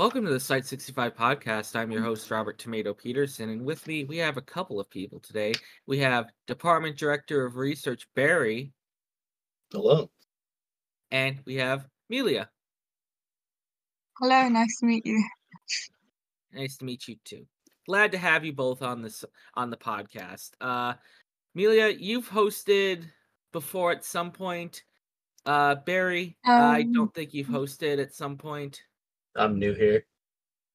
Welcome to the Site 65 podcast. I'm your host, Robert Tomato Peterson, and with me, we have a couple of people today. We have Department Director of Research, Barry, Hello. and we have Melia. Hello, nice to meet you. Nice to meet you too. Glad to have you both on this on the podcast. Uh Melia, you've hosted before at some point. Uh Barry, I Um, don't think you've hosted at some point. I'm new here.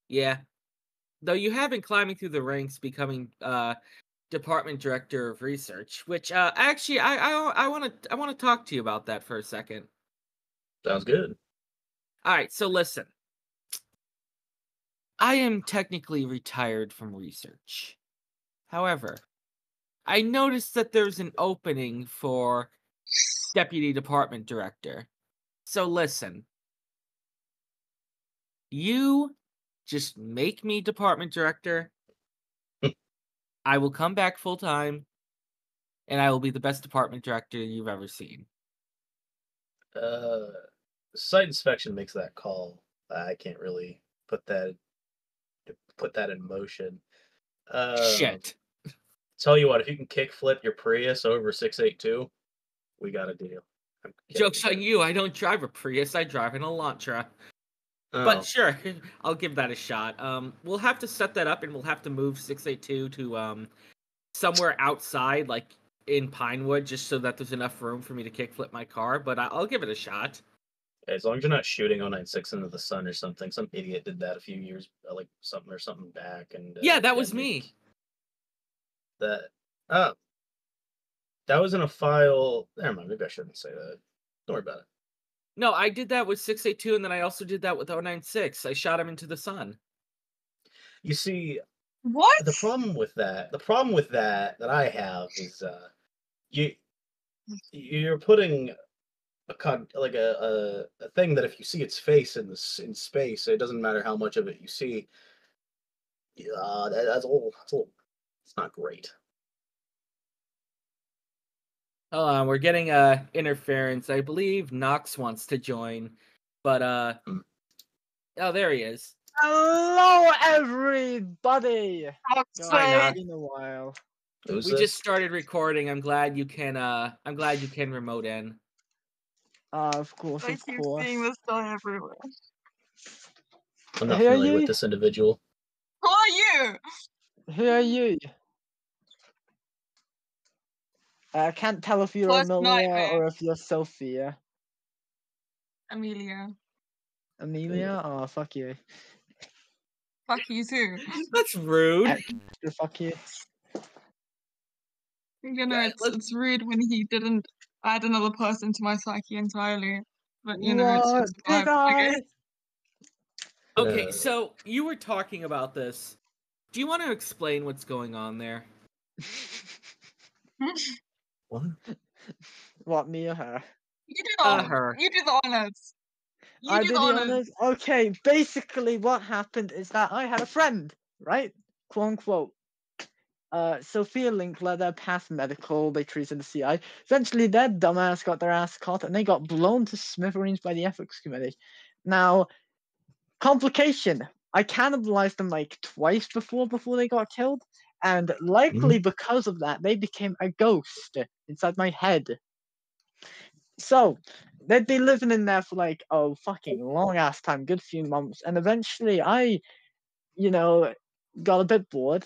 Yeah. Though you have been climbing through the ranks becoming uh department director of research, which uh actually I I I want to I want to talk to you about that for a second. Sounds good. All right, so listen. I am technically retired from research. However, I noticed that there's an opening for deputy department director. So listen. You just make me department director. I will come back full time and I will be the best department director you've ever seen. Uh, site inspection makes that call. I can't really put that put that in motion. Uh, Shit. Tell you what, if you can kick flip your Prius over six eight two, we got a deal. Joke's on you. I don't drive a Prius. I drive an Elantra. Oh, But sure, I'll give that a shot. Um, we'll have to set that up, and we'll have to move six eight two to um somewhere outside, like in Pinewood, just so that there's enough room for me to kickflip my car. But I- I'll give it a shot. as long as you're not shooting 096 into the sun or something. Some idiot did that a few years, uh, like something or something back, and uh, Yeah, that was me. That oh, that was in a file. Never mind. Maybe I shouldn't say that. Don't worry about it. No, I did that with six eight two, and then I also did that with 096. I shot him into the sun. You see, What? the problem with that the problem with that that i have is uh you you're putting a con like a, a a thing that if you see its face in this in space it doesn't matter how much of it you see uh that, that's a little that's a little it's not great Hold on, we're getting uh interference. I believe Niox wants to join, but uh, Hmm. oh, there he is. Hello, everybody. I'll God, say- it's a while. Who's we this? just started recording. I'm glad you can. Uh, I'm glad you can remote in. Uh, of course, I of keep course. seeing this guy everywhere. i'm not Who familiar with this individual Who are you? Who are you? I can't tell if you're Worst Amelia nightmare. or if you're Sophia. Amelia. Amelia? Oh, fuck you. Fuck you too. That's rude. Extra fuck you. You know, it's, it's rude when he didn't add another person to my psyche entirely. But you know, it's what just vibe, I I? guess. Okay, Uh, so you were talking about this. Do you want to explain what's going on there? what what, me or her? You do the Uh, honors. her. You do the honors. You I do did the the honors. honors. Okay, basically what happened is that I had a friend, right? Quote unquote. Uh, Sophia Linkletter passed medical, they treated the CI. Eventually, their dumbass got their ass caught and they got blown to smithereens by the ethics committee. Now, complication. I cannibalized them like twice before before they got killed, and mm-hmm. likely because of that, they became a ghost inside my head. So, they'd be living in there for like oh fucking long ass time, good few months, and eventually I, you know, got a bit bored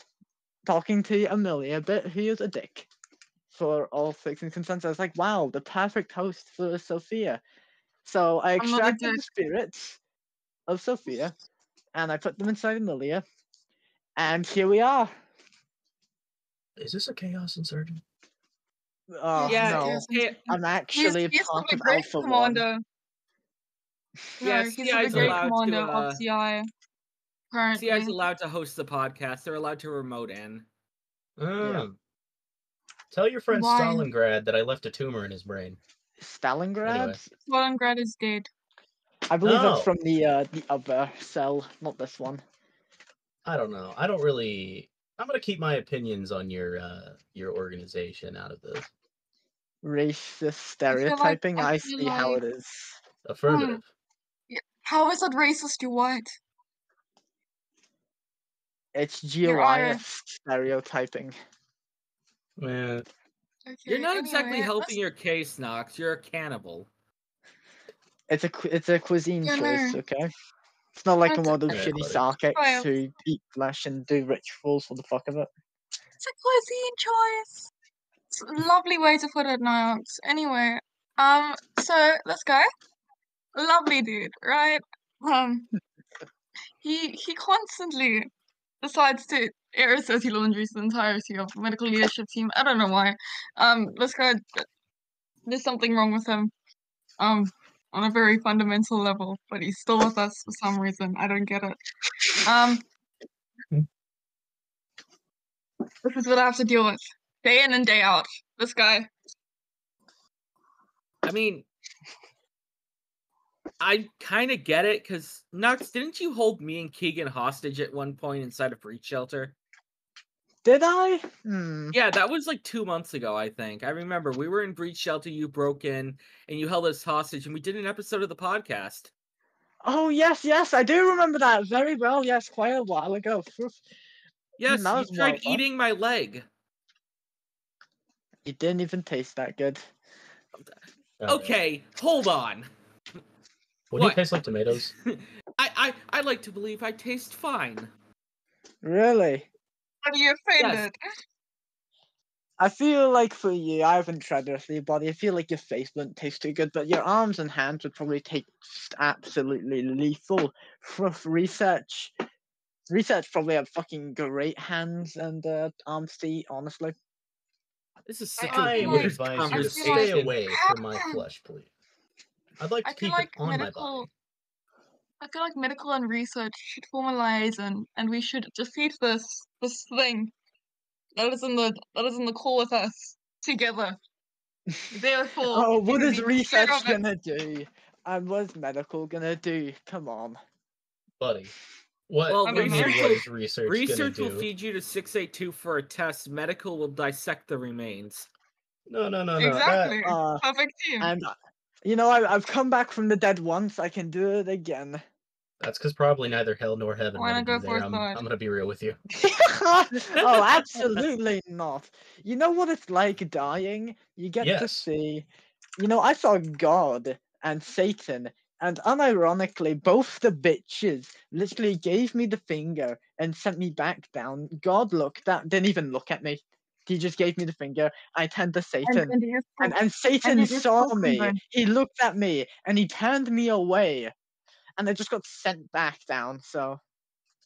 talking to Amelia a bit. He is a dick for all fixing and consents. I was like, wow, the perfect host for Sophia. So I I'm not a extracted the spirits of Sophia and I put them inside Amelia, and here we are. Is this a chaos insurgent Oh Yeah, no, yes, Yeah, I'm He's, actually he's part the of great Alpha One. commander. Yeah, no, he's CI the great allowed to, commander uh, of CI. Currently. CI's allowed to host the podcast. They're allowed to remote in. oh. tell your friend Why? stalingrad that i left a tumor in his brain Stalingrad. Stalingrad is dead. I believe Oh. it's from the uh, the other cell, not this one. I don't know. I don't really. I'm gonna keep my opinions on your uh your organization out of this. Racist stereotyping. I I, feel see how it is. Affirmative. How is that racist? You what? It's You're Goliath Irish. stereotyping. Man, You're Okay, not exactly anyway, helping your case, Niox. You're a cannibal. It's a it's a cuisine Yeah, choice, no. okay? It's not like a That's lot of okay, shitty buddy. Sarkics who eat flesh and do rituals for the fuck of it. It's a cuisine choice. It's a lovely way to put it, Niox. Anyway, um, so this guy, lovely dude, right? Um, he he constantly decides to air his dirty laundry to the entirety of the medical leadership team. I don't know why. Um, this guy, there's something wrong with him. Um, on a very fundamental level, but he's still with us for some reason. I don't get it. Um, this is what I have to deal with day in and day out. This guy. I mean, I kind of get it because Niox, didn't you hold me and Keegan hostage at one point inside a breach shelter? Did I? Hmm. Yeah, that was like two months ago, I think. I remember we were in breach shelter. You broke in and you held us hostage, and we did an episode of the podcast. Oh yes, yes, I do remember that very well. Yes, quite a while ago. Yes, that you was tried wild, eating my leg. It didn't even taste that good. Okay, hold on. What do you taste like tomatoes? I, I I like to believe I taste fine. Really? Are you offended? I feel like for you, I haven't tried the rest of your body. I feel like your face wouldn't taste too good, but your arms and hands would probably taste absolutely lethal. For research, research probably have fucking great hands and uh, arms to eat. Honestly, This is I- such I a feel would weird advise you to conversation. stay away from my flesh, please. I'd like to I keep like it on my medical. body. I feel like medical and research should formalize and and we should defeat this this thing that is in the that is in the call with us together. Therefore, oh, what we is need research care of it. gonna do? And what's medical gonna do? Come on. Buddy. What, Well, what do you mean, research what will- is research, Research gonna will do? feed you to 682 for a test. Medical will dissect the remains. No, no, no, no. Exactly. Uh, Perfect team. and uh, you know, I, I've come back from the dead once. I can do it again. That, that's because probably neither hell nor heaven Wanna go you for there. a I'm. I'm gonna be real with you. oh, absolutely not. You know what it's like dying? You get to see. You know, I saw God and Satan, and unironically, both the bitches literally gave me the finger and sent me back down. God looked at, didn't even look at me. He just gave me the finger. I turned to Satan. and, and and, and Satan you saw me. them. He looked at me and he turned me away. And I just got sent back down. So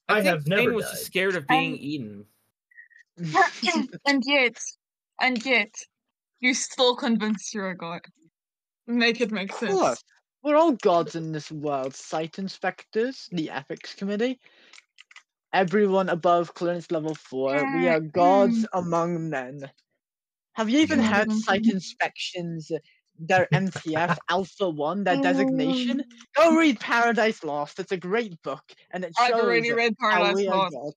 I think have never Zane was died. scared of being And- eaten. and yet, and yet, you still convinced you're a god. Make it make Of sense. course. We're all gods in this world. Site inspectors, the ethics committee, everyone above clearance level four. We are gods mm. among men. Have you even heard site inspections? Their MTF Alpha One, their designation. Go read Paradise Lost. It's a great book, and it I've shows already read how Paradise we Lost. gods.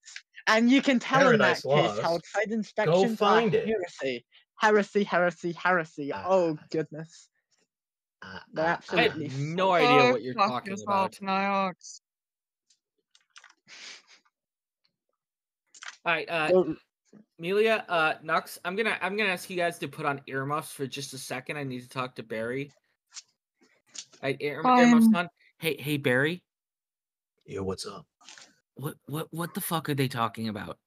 And you can tell in that Paradise case how Lost? site inspections find are it. heresy. Heresy, heresy, heresy. Oh goodness. Ah, They're ah, I have no idea what you're talking about. Niox. All right, uh, So- Amelia, uh, Niox, I'm gonna I'm gonna ask you guys to put on earmuffs for just a second. I need to talk to Barry. Right, ear, earmuffs on. Hey, hey, Barry. Yo, what's up? What what what the fuck are they talking about?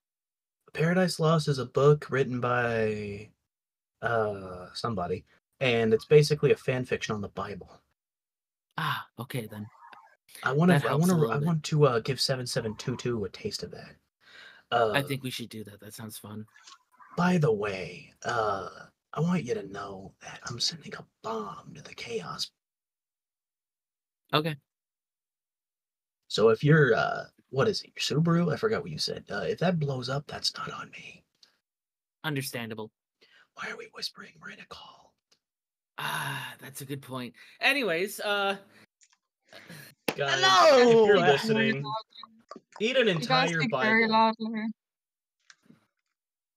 Paradise Lost is a book written by uh somebody, and it's basically a fan fiction on the Bible. Ah, okay then. I want to. I want to. I want to uh, give seven seven two two a taste of that. Uh, I think we should do that. That sounds fun. By the way, uh, I want you to know that I'm sending a bomb to the chaos. Okay. So if you're, uh, what is it, your Subaru? I forgot what you said. Uh, if that blows up, that's not on me. Understandable. Why are we whispering? We're in a call. Ah, that's a good point. Anyways, uh, Guys, Hello! if you're listening, eat an You guys entire very Bible. loudly.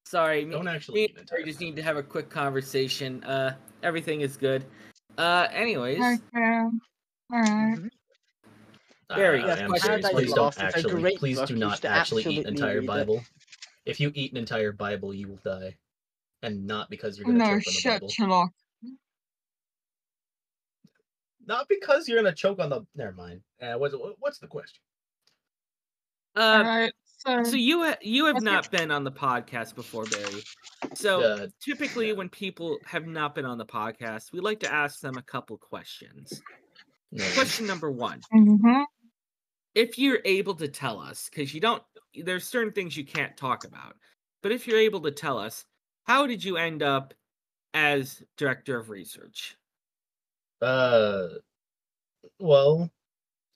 sorry. Don't me actually eat and an just need to have a quick conversation. Uh, everything is good. Uh, anyways, Okay. Alright. Mhm. Barry, I yes, am serious. Please don't Lost is a actually. Please do not actually eat an entire read it. Bible. If you eat an entire Bible, you will die, and not because you're gonna No choke on the shit, Bible. Sherlock. Not because you're gonna choke on the. Never mind. Uh, what's what's the question? Uh, Alright, so, so you ha- you have What's not been on the podcast before, Barry. So Uh, typically, when people have not been on the podcast, we like to ask them a couple questions. no. Question number one: mhm. If you're able to tell us, because you don't, there's certain things you can't talk about, but if you're able to tell us, how did you end up as director of research? Uh, well,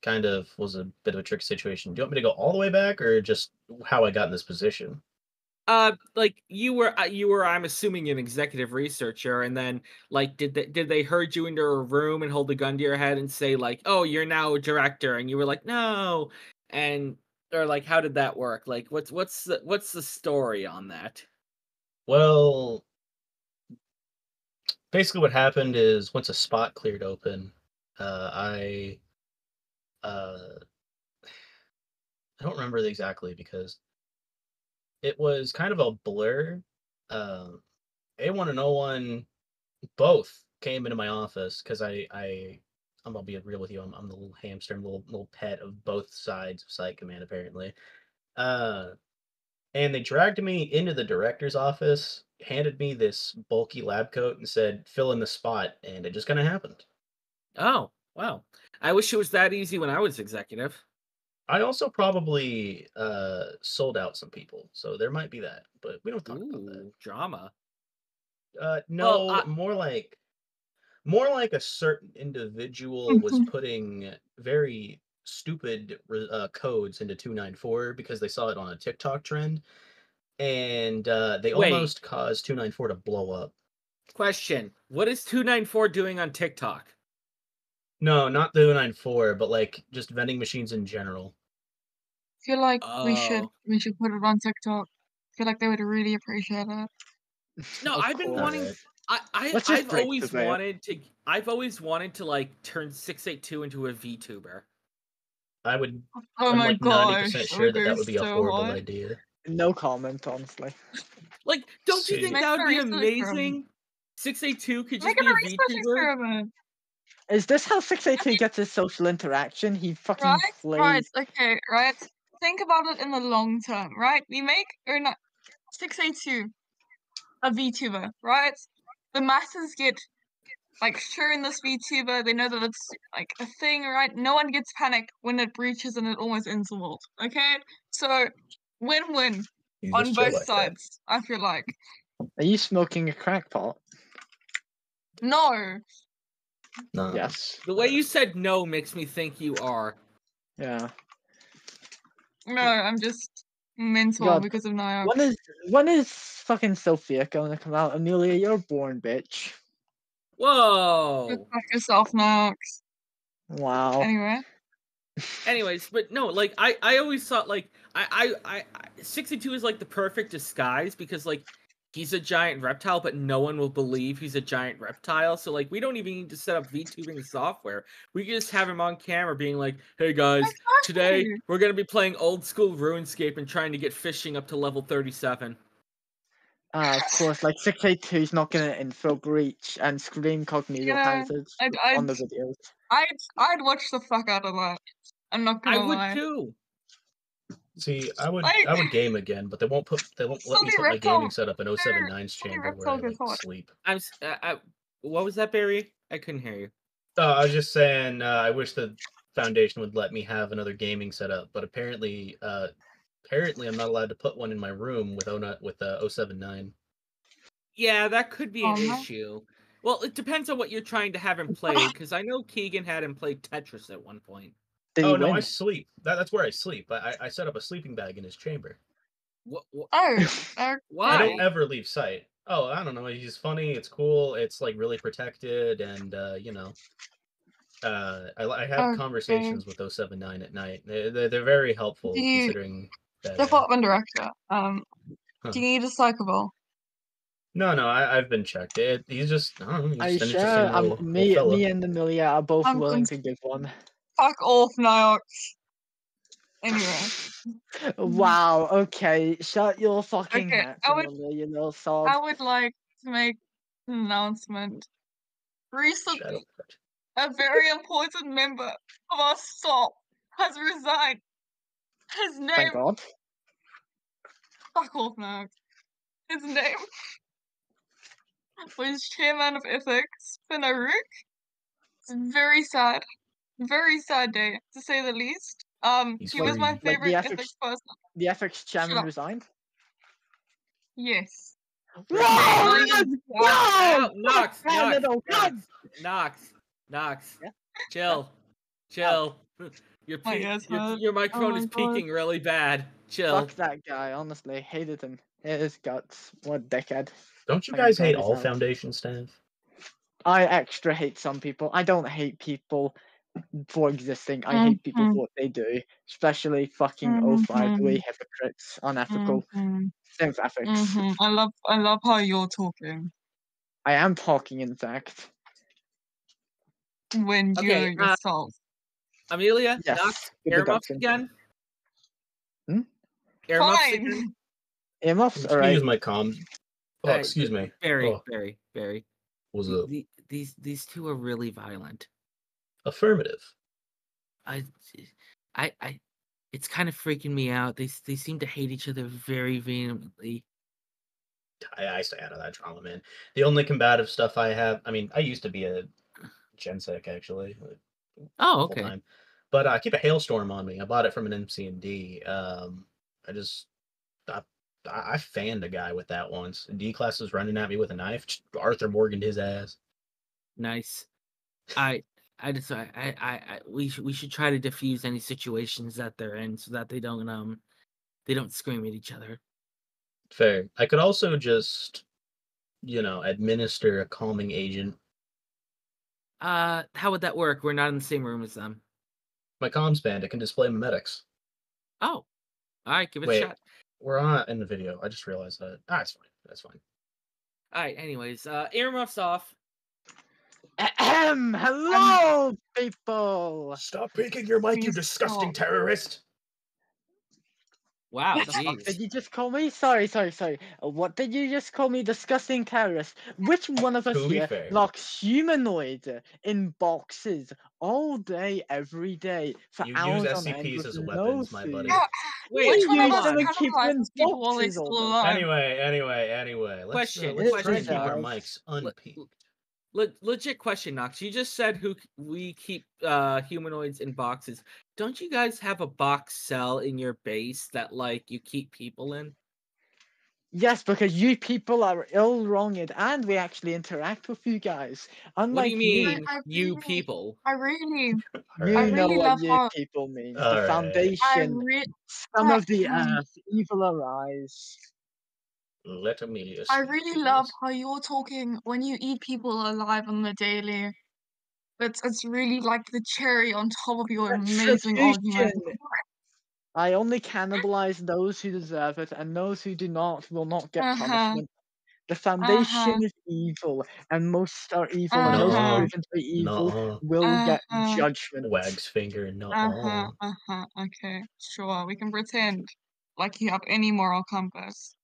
kind of was a bit of a tricky situation. Do you want me to go all the way back, or just how I got in this position? Uh, like you were, uh, you were. I'm assuming an executive researcher, and then like, did they did they herd you into a room and hold a gun to your head and say like, "Oh, you're now a director," and you were like, "No," and or like, how did that work? Like, what's what's the what's the story on that? Well, basically, what happened is once a spot cleared open, uh, I, uh, I don't remember exactly because it was kind of a blur. Um, A1 and O1 both came into my office because I, I, I'm gonna be real with you. I'm, I'm the little hamster, the little, little pet of both sides of Site Command, apparently. Uh, and they dragged me into the director's office, handed me this bulky lab coat, and said, "Fill in the spot," and it just kind of happened. Oh, wow. I wish it was that easy when I was executive. I also probably uh, sold out some people, so there might be that, but we don't talk about that. Drama. Uh, no, I- more like, more like a certain individual was putting very stupid uh, codes into 294 because they saw it on a TikTok trend, and uh, they Wait. almost caused 294 to blow up. Question: What is two nine four doing on TikTok? No, not the 294, but like just vending machines in general. feel like we should Oh. we should put it on TikTok. feel like they would really appreciate it. No, Of I've been course. wanting. Alright. I, I Let's just I've break always the veil. wanted to. I've always wanted to like turn six eight two into a VTuber. I would. Oh I'm my like gosh, 90% sure that that would be a so horrible hard. idea. No comment, honestly. Like, don't you See. think Make that would be research room. amazing? Six eight two could just Make be it a a research VTuber. experiment, Is this how 682 gets his social interaction? He fucking right? plays. Right. Okay. Right. Think about it in the long term, right? We make or not six eight two a VTuber, right? The masses get like sure in this VTuber, they know that it's like a thing, right? No one gets panicked when it breaches and it almost ends the world. Okay, so win-win He's on both like that. sides. I feel like Are you smoking a crack pot? no, No. Yes. The way you said no makes me think you are. Yeah. no, I'm just mental God, because of Niox. When is when is fucking Sophia going to come out? Amelia, you're born, bitch. Whoa. Go fuck yourself, Niox. Wow. Anyway, Anyways, but no, like I, I always thought like I, I, I, I 62 is like the perfect disguise because like he's a giant reptile, but no one will believe he's a giant reptile. So like we don't even need to set up VTubing software. We can just have him on camera being like, "Hey guys, today we're gonna be playing old school RuneScape and trying to get fishing up to level 37." Ah, of course, like 682 is not going to info breach and scream cognito You know, hazards I'd, on the I'd, videos. I'd, I'd watch the fuck out of that. I'm not gonna would lie. too. See, I would Like- I would game again, but they won't put they won't let me put my Reptile- gaming setup in 079's Sonny chamber where I like sleep. I'm. Uh, I, what was that, Barry? I couldn't hear you. Uh, I was just saying, uh, I wish the foundation would let me have another gaming setup, but apparently, uh, apparently, I'm not allowed to put one in my room with ONA with uh, 079. Yeah, that could be an Uh-huh. issue. Well, it depends on what you're trying to have him play, because I know Keegan had him play Tetris at one point. Did oh no, win? I sleep. That, that's where I sleep. I, I- I set up a sleeping bag in his chamber. What? what Oh, uh, I don't ever leave sight. Oh, I don't know. He's funny. It's cool. It's like really protected, and uh, you know, uh, I, I have Okay. conversations with 079 at night. They're, they're, they're very helpful Do you- considering. That, uh, department director. Um, Huh. do you need a psycho ball? no, no, I, I've been checked. It, he's just, I don't know. He's Are you sure? interesting Um, little, me, little me and Amelia are both I'm willing cons- to give one. Fuck off, Niox. Anyway, Wow. Okay. Shut your fucking Okay, mouth, I would- you little. I would like to make an announcement. Recently, a very important member of our staff has resigned. His name, Thank God. fuck off now. His name was Chairman of Ethics, Finaruk. It's very sad. Very sad day, to say the least. Um, He's he was my free. Like, favorite ethics- ethics person. The ethics chairman resigned. Yes. No! Really? let's Ow, go! Niox, Niox, Niox, Niox, Niox. Chill, chill. Your, pe- ears your, your microphone Oh is my peaking really bad. Chill. Fuck that guy. Honestly, hated him. His guts. What a dickhead. Don't you Thank guys hate all foundation staff? I extra hate some people. I don't hate people for existing. I hate people Mhm. for what they do, especially fucking O5 way Mhm. hypocrites, unethical, Mhm, same for ethics. mhm. I love, I love how you're talking I am talking, in fact. when Okay, you're uh, yourself. Amelia, Yes, Niox, earmuffs again. Hmm? Earmuffs again. Fine. Earmuffs, I'm alright. use my comms. Oh, excuse me. Barry, Oh, Barry, Barry. was the- the- these these two are really violent. Affirmative. I, I, I. It's kind of freaking me out. They they seem to hate each other very vehemently. I, I stay out of that drama, man. The only combative stuff I have, I mean, I used to be a gensec actually, Oh, okay. time, but uh, I keep a hailstorm on me. I bought it from an MC&D. Um, I just, I, I I fanned a guy with that once. D class was running at me with a knife. Arthur Morganed his ass. Nice. I I just I I, I we should we should try to diffuse any situations that they're in so that they don't um they don't scream at each other. Fair. I could also just, you know, administer a calming agent. Uh, how would that work? We're not in the same room as them. My comms band, it can display mimetics. Oh, all right, give it Wait. a shot. We're on in the video. I just realized that. Ah, it's fine. That's fine. All right. Anyways, uh, earmuffs off. Ahem, hello, people. Stop peeking your mic, you disgusting stop. terrorist. Wow, What the fuck jeez. did you just call me? Sorry, sorry, sorry. Uh, What did you just call me? Disgusting terrorist. Which one of us To be here fair. locks humanoid in boxes all day, every day for You use hours on end SCPs with as no weapons, my food? buddy. Yeah, Wait, Which you one of use us them and keep them in catalyzes people while they're boxes all still day. alive? Anyway, anyway, anyway. Let's, Question, uh, let's try and keep our mics Le- unpeaked. Le- legit question, Niox. You just said who we keep uh humanoids in boxes. Don't you guys have a box cell in your base that like you keep people in? Yes, because you people are ill-wronged, and we actually interact with you guys. What Unlike do you mean, I you really- people? I really, you Alright. know really what love you how- people mean. Alright. The I foundation, re- scum of the earth, evil arise. Let Amelia I really please. love how you're talking when you eat people alive on the daily. It's it's really like the cherry on top of your amazing argument. I only cannibalize those who deserve it, and those who do not will not get Uh-huh. punishment. The foundation Uh-huh. is evil, and most are evil, and those Uh-huh. proven to be evil Nuh-uh. will get Uh-huh. judgment. Wags finger, no. Uh-huh, uh-huh, okay, sure. We can pretend like you have any moral compass.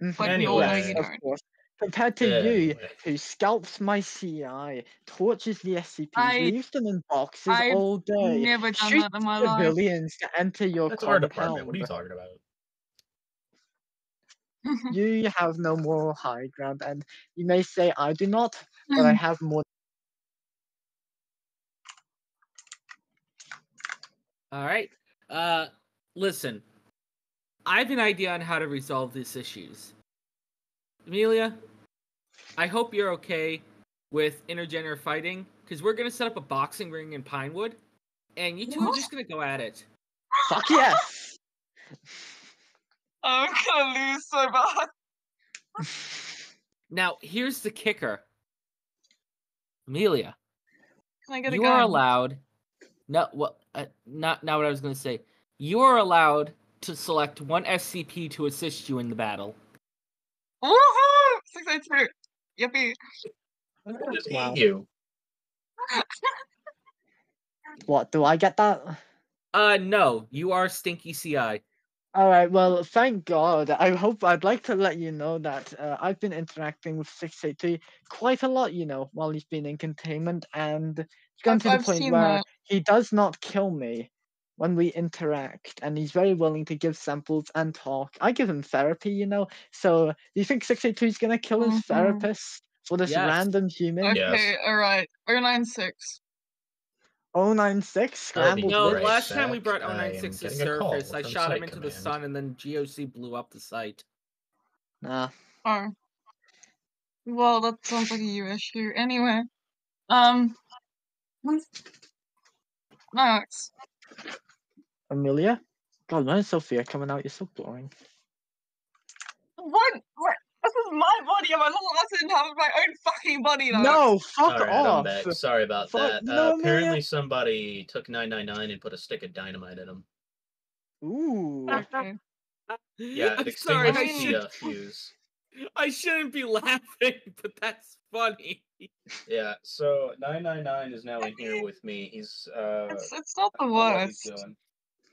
Mhm. But we Anyway. you Of don't. course. Compared to you, Anyway. who scalps my CI, tortures the SCPs, I- leaves them in boxes I've all day, Never done shoots that in my life. civilians to enter your That's our department. What are you talking about? You have no moral high ground, and you may say I do not, but I have more. All right. Uh, listen, I have an idea on how to resolve these issues. Amelia, I hope you're okay with intergender fighting because we're gonna set up a boxing ring in Pinewood, and you two are just gonna go at it. Fuck yes! I'm gonna lose so bad. Now, here's the kicker. Amelia, Can I get a you gun? are allowed. No, what? Uh, not not what I was gonna say. You are allowed to select one SCP to assist you in the battle. Woohoo! Six eight two. Yippee. Just Wow. you. What do I get that? Uh, no, you are Stinky CI. All right. Well, thank God. I hope I'd like to let you know that uh, I've been interacting with 683 quite a lot, you know, while he's been in containment, and it's gone I've- to the I've point where that. he does not kill me when we interact, and he's very willing to give samples and talk. I give him therapy, you know. So, do you think 682 is gonna kill his Mhm. therapist for this Yes. random human? Okay, Yes. alright. 096. 096 That'd be scrambled. No, Right, with- last time we brought I am 096 to getting surface, I shot him Site into the sun, and then GOC blew up the site. Nah. Oh. Well, that sounds like a you issue. Anyway. Um. Max. Amelia? God, when is Sophia coming out? You're so boring. What? What? This is my body. Am I not allowed to have my own fucking body now? No, fuck All right, I'm off. back. Sorry about Fuck- that. no, uh, apparently, somebody took 999 and put a stick of dynamite in him. Ooh. Yeah, I'm it sorry. I, extinguished the should, uh, fuse. I shouldn't be laughing, but that's funny. Yeah, so 999 is now in here with me. He's uh. It's it's not the don't what worst.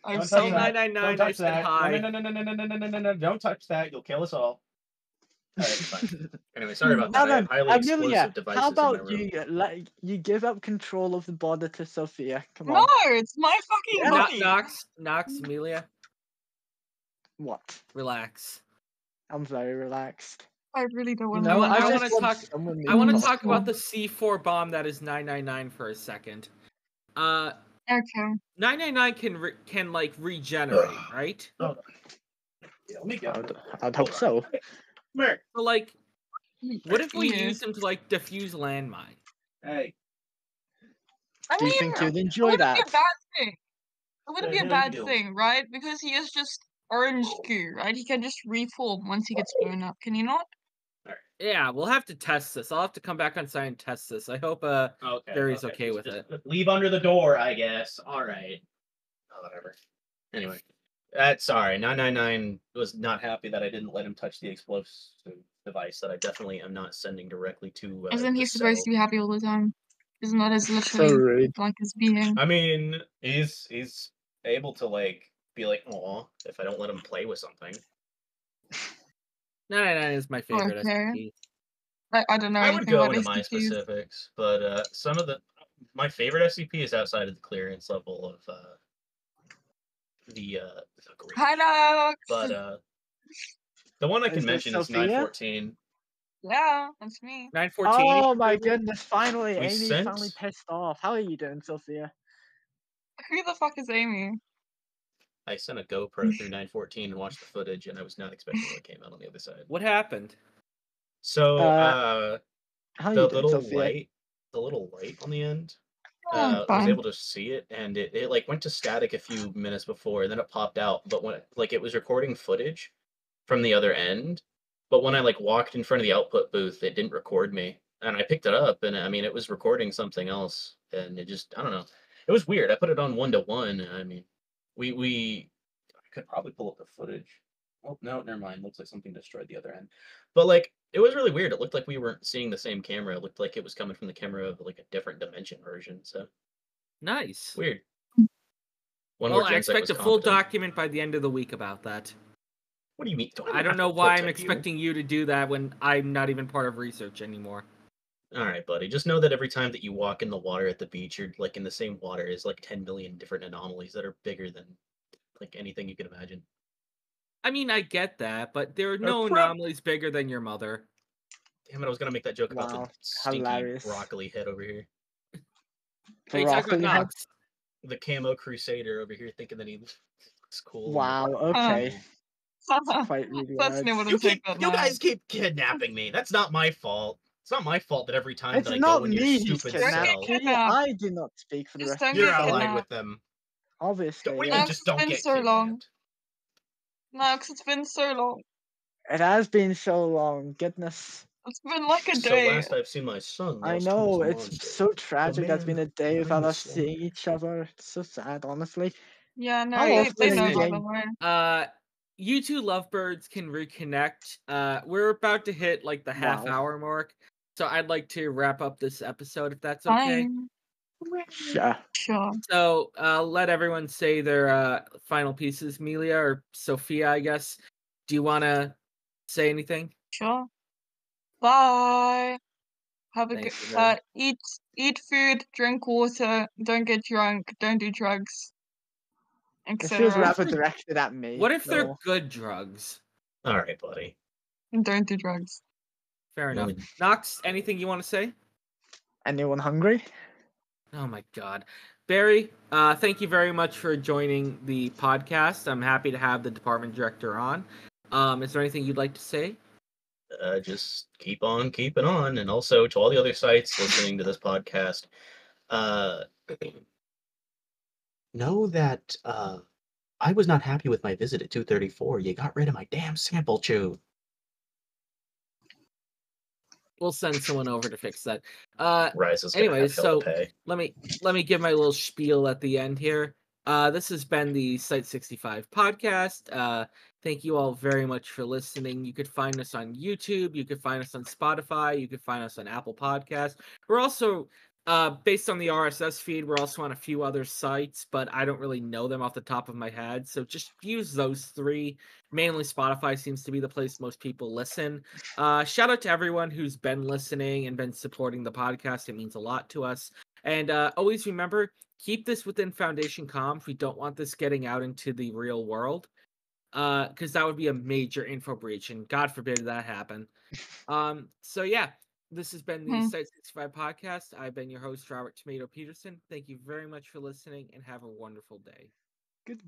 Doing. I've Don't So touch seen that. it. 999, Don't I touch said that. hi. No, no, no, no, no, no, no, no, no, no, Don't touch that. You'll kill us all. Alright. Anyway, sorry about Now that. I have then, highly explosive Amelia, devices how in my about room. you let you give up control of the border to Sophia? Come on. No, it's my fucking No- body. Niox, Niox, Amelia, What? relax. I'm very relaxed. I really don't You want know, what, I, I wanna talk- I want to talk about the C4 bomb that is 999 for a second. Uh, Okay. 999 can re- can like regenerate, right? Oh. Yeah, let me go. I'd, I'd hope so. Come here. So like, what if we use him to like defuse landmine? Hey. I Do you mean, think you'd it enjoy wouldn't that? be a bad thing. It wouldn't The be a bad thing, right? Because he is just orange goo, right? He can just reform once he gets oh. blown up. Can he not? Yeah, we'll have to test this. I'll have to come back on site and test this. I hope uh Okay. Barry's okay with just it. Leave under the door, I guess. All right. Oh, whatever. Anyway, that's sorry. 999 was not happy that I didn't let him touch the explosive device that I definitely am not sending directly to. Uh, Isn't he the supposed cell. to be happy all the time? Isn't that his So literally rude. like his being? I mean, he's he's able to like be like, "Aw," if I don't let him play with something. 999 is my favorite Okay. SCP. I, I don't know I would anything go about into my specifics, but uh, some of the my favorite SCP is outside of the clearance level of uh, the uh, the grid. Hi, Niox! But uh, the one I can this mention is Sophia? 914. Yeah, that's me. 914. Oh my goodness! Finally, We Amy sent- finally pissed off. How are you doing, Sophia? Who the fuck is Amy? I sent a GoPro through 914 and watched the footage, and I was not expecting what came out on the other side. What happened? So Uh, uh, How the you doing, little light, the little light on the end, Oh, uh, was able to see it, and it, it like went to static a few minutes before, and then it popped out. But when it, like it was recording footage from the other end, but when I like walked in front of the output booth, it didn't record me, and I picked it up, and I mean it was recording something else, and it just I don't know, it was weird. I put it on one to one. I mean, we we I could probably pull up the footage. Oh no, never mind. Looks like something destroyed the other end. But like it was really weird. It looked like we weren't seeing the same camera. It looked like it was coming from the camera of like a different dimension version. So Nice. weird. One Well, I expect a full competent. document by the end of the week about that. What do you mean? Do I don't know why I'm protect you? expecting you to do that when I'm not even part of research anymore. All right, buddy. Just know that every time that you walk in the water at the beach, you're like in the same water is like 10 million different anomalies that are bigger than like anything you can imagine. I mean, I get that, but there are no crap. anomalies bigger than your mother. Damn it! I was gonna make that joke about Wow, the stinky hilarious. broccoli head over here, Are you talking about Broccoli head? The camo crusader over here, thinking that he looks cool. Wow. Okay. That's Quite rude not words. You, keep, you guys keep kidnapping me. That's not my fault. It's not my fault that every time It's that I not go in me your stupid cell, I do not speak for the Just rest of don't you're allied with them. Obviously, Don't, or you yeah. Just don't been get so long. No, because it's been so long. It has been so long. Goodness. It's been like a day. So day. last I've seen my son, I know it's monster. so tragic. It's been a day without us seeing each other. It's so sad, honestly. Yeah, no, How they, often they know the by game- Uh, you two lovebirds can reconnect. Uh, we're about to hit like the half Wow. hour mark, so I'd like to wrap up this episode if that's okay. Fine. Sure. Sure. So uh, let everyone say their uh, final pieces. Melia or Sophia, I guess. Do you want to say anything? Sure. Bye. Have a good Thank you, man. uh, eat eat food, drink water, don't get drunk, don't do drugs. It feels Etc. rather directed at me. What if they're good drugs? All right, buddy. Don't do drugs. Fair enough. Mm. Niox, anything you want to say? anyone hungry? Oh my god. Barry, uh, thank you very much for joining the podcast. I'm happy to have the department director on. Um, is there anything you'd like to say? Uh, just keep on keeping on, and also to all the other sites listening to this podcast, uh, know that uh, I was not happy with my visit at 234. You got rid of my damn sample chew. We'll send someone over to fix that. Uh, Rise is Anyway, so- let me let me give my little spiel at the end here. Uh, this has been the Site 65 podcast. Uh, thank you all very much for listening. You could find us on YouTube. You could find us on Spotify. You could find us on Apple Podcasts. We're also, uh, based on the RSS feed, we're also on a few other sites, but I don't really know them off the top of my head. So just use those three. Mainly Spotify seems to be the place most people listen. Uh, shout out to everyone who's been listening and been supporting the podcast. It means a lot to us. And uh, always remember, keep this within Foundation Comms. We don't want this getting out into the real world, because that would be a major info breach, and God forbid that happen. Um, so yeah, this has been the Hmm. Site 65 podcast. I've been your host, Robert Tomato Peterson. Thank you very much for listening, and have a wonderful day.